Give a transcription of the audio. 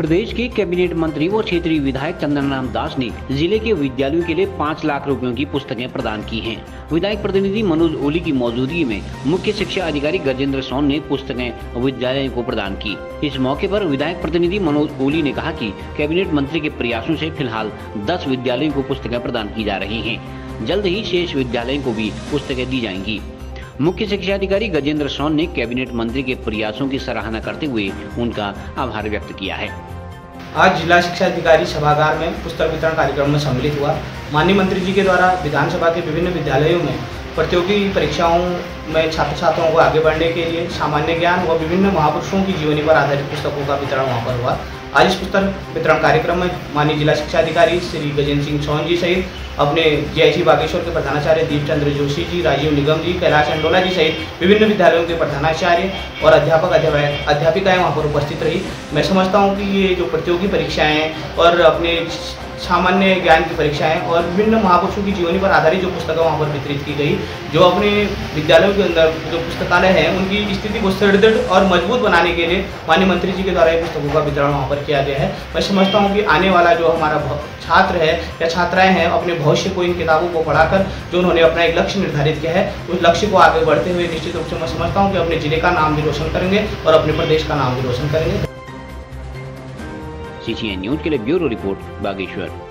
प्रदेश के कैबिनेट मंत्री व क्षेत्रीय विधायक चंदन राम दास ने ज़िले के विद्यालयों के लिए पाँच लाख रुपयों की पुस्तकें प्रदान की हैं। विधायक प्रतिनिधि मनोज ओली की मौजूदगी में मुख्य शिक्षा अधिकारी गजेंद्र सोन ने पुस्तकें विद्यालयों को प्रदान की। इस मौके पर विधायक प्रतिनिधि मनोज ओली ने कहा कि कैबिनेट मंत्री के प्रयासों से फ़िलहाल दस विद्यालयों को पुस्तकें प्रदान की जा रही है। जल्द ही शेष विद्यालयों को भी पुस्तकें दी जाएँगी। मुख्य शिक्षा अधिकारी गजेंद्र सोन ने कैबिनेट मंत्री के प्रयासों की सराहना करते हुए उनका आभार व्यक्त किया है। आज जिला शिक्षा अधिकारी सभागार में पुस्तक वितरण कार्यक्रम में सम्मिलित हुआ। माननीय मंत्री जी के द्वारा विधानसभा के विभिन्न विद्यालयों में प्रतियोगी परीक्षाओं में छात्र छात्राओं को आगे बढ़ने के लिए सामान्य ज्ञान व विभिन्न महापुरुषों की जीवनी पर आधारित पुस्तकों का वितरण वहाँ पर हुआ। आज इस पुस्तक वितरण कार्यक्रम में माननीय जिला शिक्षा अधिकारी श्री गजेंद्र सिंह सोन जी सहित अपने जीआईसी बागेश्वर के प्रधानाचार्य दीप चंद्र जोशी जी, राजीव निगम जी, कैलाश अंडोला जी सहित विभिन्न विद्यालयों के प्रधानाचार्य और अध्यापक अध्यापिकाएँ वहाँ पर उपस्थित रही। मैं समझता हूँ कि ये जो प्रतियोगी परीक्षाएँ और अपने सामान्य ज्ञान की परीक्षाएँ और विभिन्न महापुरुषों की जीवनी पर आधारित जो पुस्तकें वहाँ पर वितरित की गई, जो अपने विद्यालयों के अंदर जो पुस्तकालय हैं, उनकी स्थिति को सुदृढ़ और मज़बूत बनाने के लिए माननीय मंत्री जी के द्वारा ये पुस्तकों का वितरण वहाँ पर किया गया है। मैं समझता हूँ कि आने वाला जो हमारा छात्र है या छात्राएँ हैं, अपने भविष्य को, इन किताबों को पढ़ाकर जो उन्होंने अपना एक लक्ष्य निर्धारित किया है, उस लक्ष्य को आगे बढ़ते हुए निश्चित रूप से मैं समझता हूँ कि अपने ज़िले का नाम भी रोशन करेंगे और अपने प्रदेश का नाम भी रोशन करेंगे। सीसीएन न्यूज़ के लिए ब्यूरो रिपोर्ट बागेश्वर।